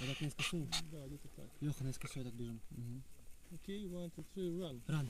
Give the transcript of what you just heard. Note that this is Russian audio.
Вот так не скасую. Да, где-то так. Леха, не скасуй, так бежим. Угу. Окей, one, two, three, run. Run.